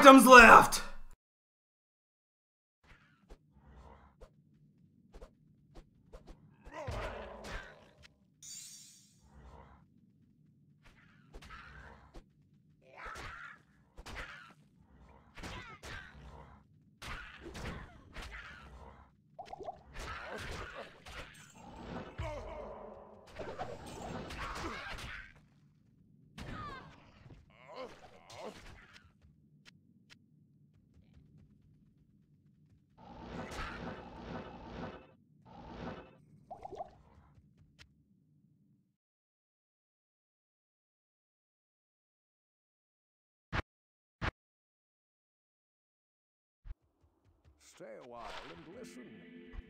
items left! Stay a while and listen.